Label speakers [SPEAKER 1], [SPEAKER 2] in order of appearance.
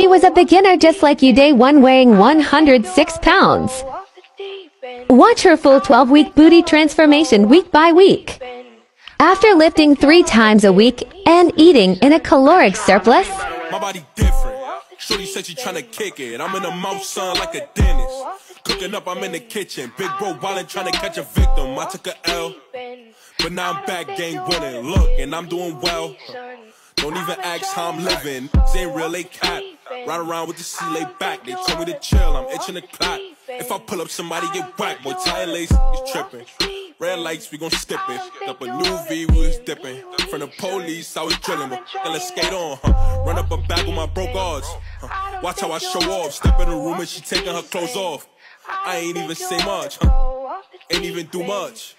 [SPEAKER 1] She was a beginner just like you day one weighing 106 pounds. Watch her full 12-week booty transformation week by week. After lifting three times a week and eating in a caloric surplus.
[SPEAKER 2] Shorty said she tryna kick it. I'm in the mouth, son, like a dentist. Cooking up, I'm in the kitchen. Big bro wildin' tryna catch a victim. I took a L, but now I'm back game winning. Look, and I'm doing well. Don't even ask how I'm living. This ain't real, they cap. Ride around with the C lay back. They told me to chill, I'm itching to clock. If I pull up, somebody get whacked. Boy, tire lace is tripping. Red lights, we gon' skip it. Up a new V, we was dipping. From the police, I was drilling. But then let's skate on, huh? Run up a bag with my broke odds. Huh? Watch how I show off. Step in the room and she taking her clothes off. I ain't even say much, huh? Ain't even do much.